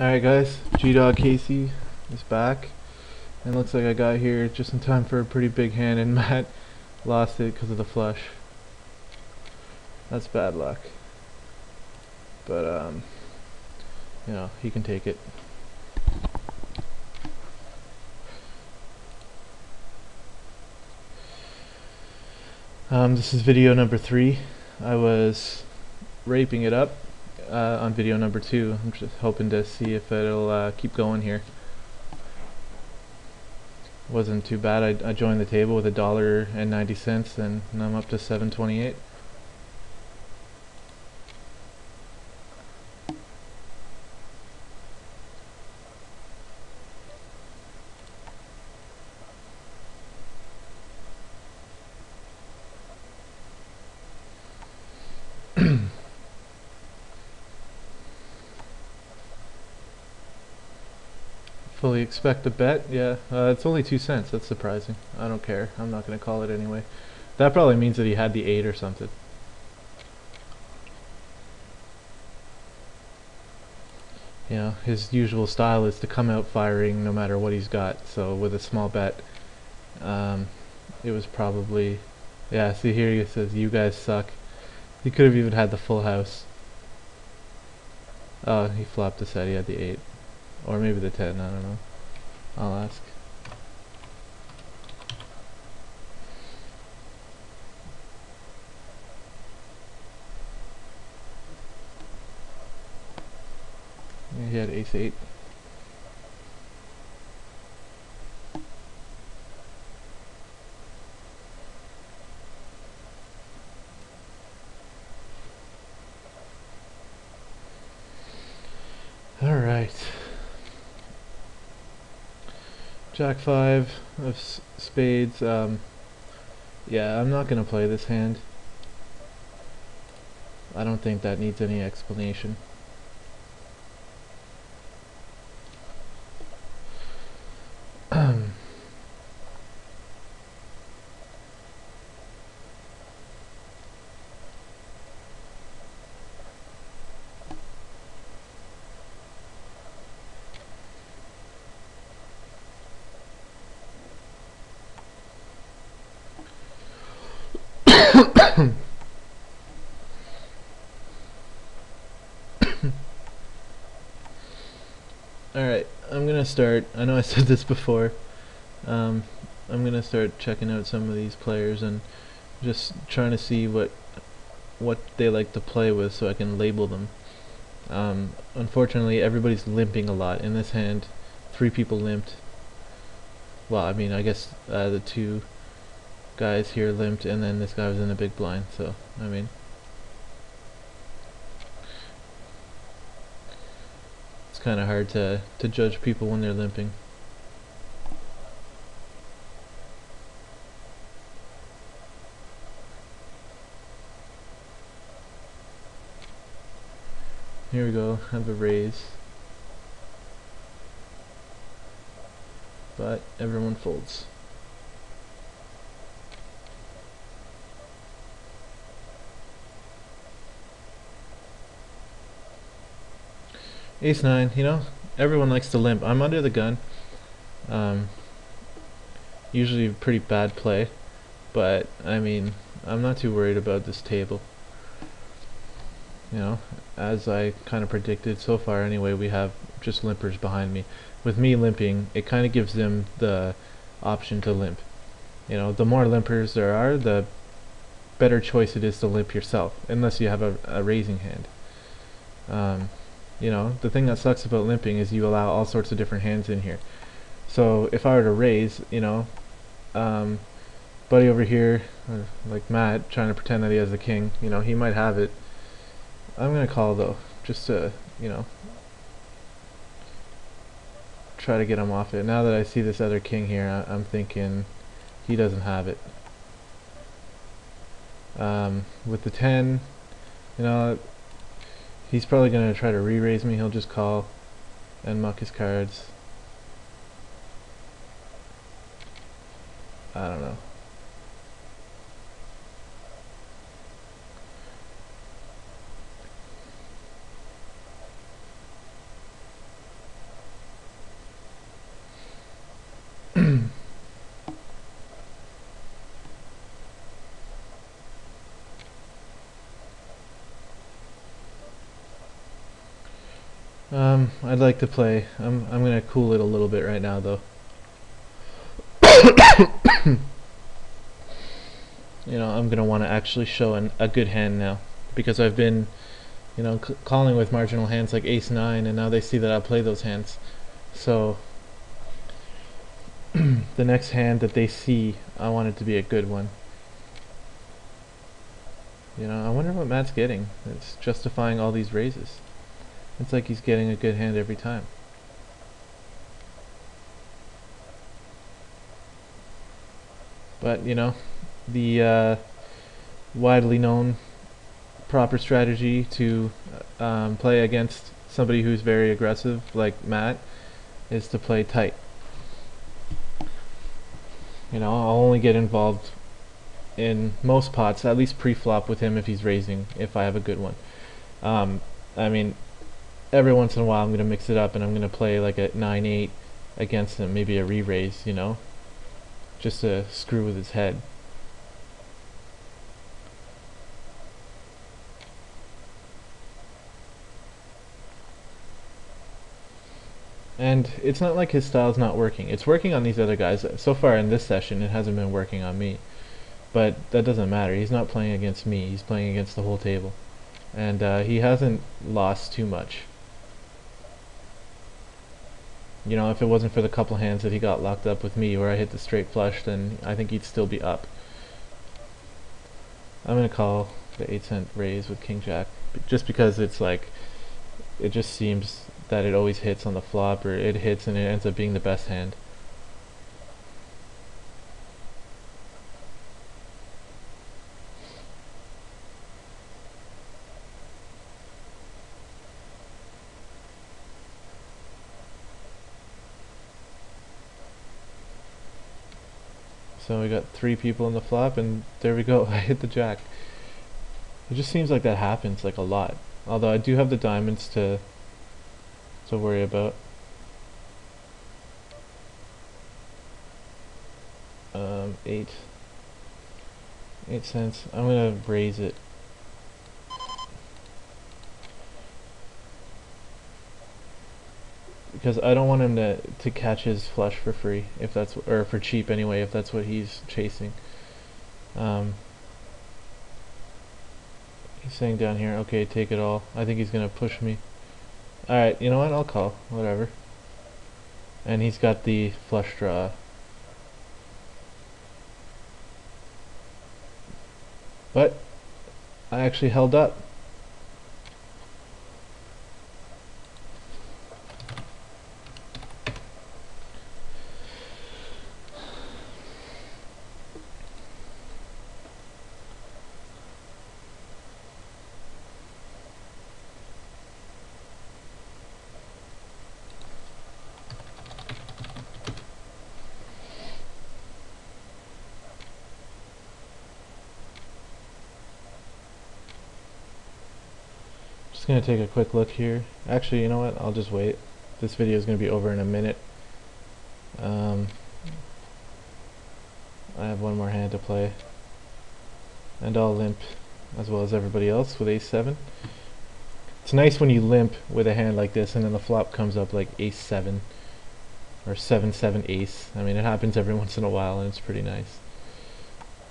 Alright guys, G-Dog Casey is back. And looks like I got here just in time for a pretty big hand and Matt lost it because of the flush. That's bad luck. But um you know, he can take it. Um, this is video number three. I was raping it up uh, on video number two. I'm just hoping to see if it'll uh, keep going here. Wasn't too bad. I, I joined the table with a dollar and ninety cents, and I'm up to 728. Fully expect a bet. Yeah, uh, it's only two cents. That's surprising. I don't care. I'm not going to call it anyway. That probably means that he had the eight or something. You know, his usual style is to come out firing no matter what he's got. So with a small bet, um, it was probably, yeah. See here, he says you guys suck. He could have even had the full house. Oh, he flopped the set. He had the eight. Or maybe the 10, I don't know. I'll ask. He had ace 8. All right. Jack 5 of spades. Um, yeah, I'm not going to play this hand. I don't think that needs any explanation. Alright, I'm gonna start. I know I said this before. Um, I'm gonna start checking out some of these players and just trying to see what what they like to play with so I can label them. Um, unfortunately, everybody's limping a lot. In this hand, three people limped. Well, I mean, I guess uh, the two guys here limped, and then this guy was in a big blind, so, I mean... It's kind of hard to, to judge people when they're limping. Here we go, have a raise. But everyone folds. Ace 9, you know, everyone likes to limp. I'm under the gun. Um, usually pretty bad play, but I mean, I'm not too worried about this table. You know, as I kind of predicted so far anyway, we have just limpers behind me. With me limping, it kind of gives them the option to limp. You know, the more limpers there are, the better choice it is to limp yourself, unless you have a, a raising hand. Um, you know, the thing that sucks about limping is you allow all sorts of different hands in here. So if I were to raise, you know, um, buddy over here, uh, like Matt, trying to pretend that he has the king, you know, he might have it. I'm going to call though, just to, you know, try to get him off it. Now that I see this other king here, I I'm thinking he doesn't have it. Um, with the 10, you know, He's probably going to try to re-raise me. He'll just call and muck his cards. I don't know. Um, I'd like to play. I'm I'm gonna cool it a little bit right now though. you know, I'm gonna want to actually show an, a good hand now because I've been, you know, calling with marginal hands like Ace Nine, and now they see that I play those hands. So the next hand that they see, I want it to be a good one. You know, I wonder what Matt's getting. It's justifying all these raises. It's like he's getting a good hand every time. But, you know, the uh, widely known proper strategy to um, play against somebody who's very aggressive, like Matt, is to play tight. You know, I'll only get involved in most pots, at least pre-flop with him if he's raising, if I have a good one. Um, I mean, every once in a while I'm going to mix it up and I'm going to play like a 9-8 against him, maybe a re-raise, you know? Just to screw with his head. And it's not like his style's not working. It's working on these other guys. So far in this session, it hasn't been working on me. But that doesn't matter. He's not playing against me. He's playing against the whole table. And uh, he hasn't lost too much. You know, if it wasn't for the couple hands that he got locked up with me where I hit the straight flush, then I think he'd still be up. I'm going to call the 8 cent raise with King Jack, just because it's like, it just seems that it always hits on the flop, or it hits and it ends up being the best hand. So we got three people in the flop, and there we go. I hit the jack. It just seems like that happens like a lot. Although I do have the diamonds to to worry about. Um, eight. Eight cents. I'm gonna raise it because I don't want him to to catch his flush for free if that's or for cheap anyway if that's what he's chasing. Um, he's saying down here, okay, take it all. I think he's gonna push me. All right, you know what? I'll call whatever. And he's got the flush draw. But I actually held up. Just gonna take a quick look here. Actually, you know what? I'll just wait. This video is gonna be over in a minute. Um, I have one more hand to play. And I'll limp as well as everybody else with ace 7. It's nice when you limp with a hand like this and then the flop comes up like ace 7 or 7 7 ace. I mean it happens every once in a while and it's pretty nice.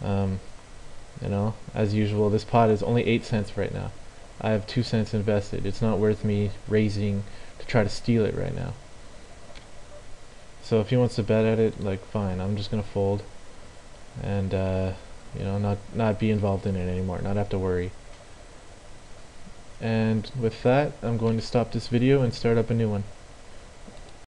Um, you know, as usual this pot is only 8 cents right now. I have two cents invested. It's not worth me raising to try to steal it right now. So if he wants to bet at it, like fine, I'm just gonna fold and uh, you know not not be involved in it anymore, not have to worry. And with that, I'm going to stop this video and start up a new one.